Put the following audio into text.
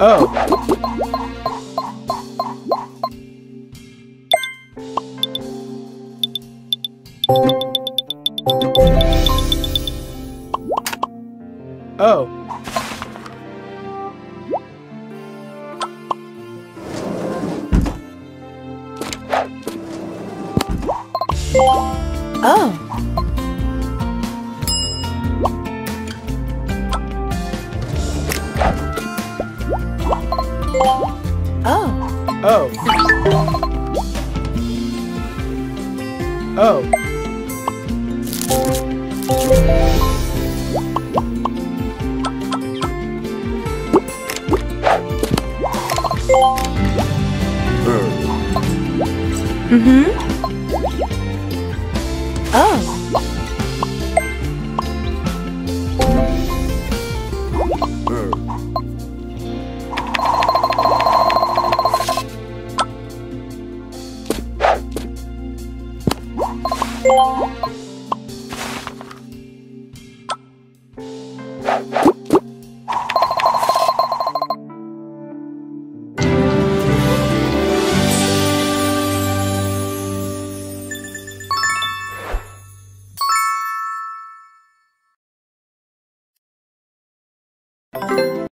Oh. Oh. Oh. Oh. Oh. Oh. Mm-hmm. Oh. Música